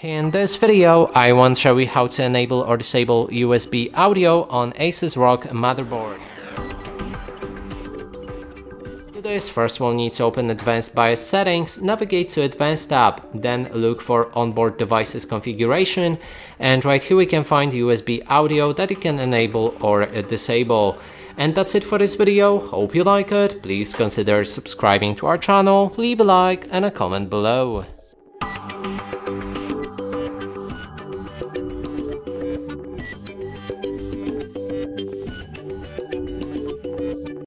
In this video, I want to show you how to enable or disable USB audio on Asus ROG motherboard. To do this, first we'll need to open Advanced BIOS settings, navigate to Advanced tab, then look for Onboard Devices configuration, and right here we can find USB audio that you can enable or disable. And that's it for this video, hope you like it, please consider subscribing to our channel, leave a like and a comment below.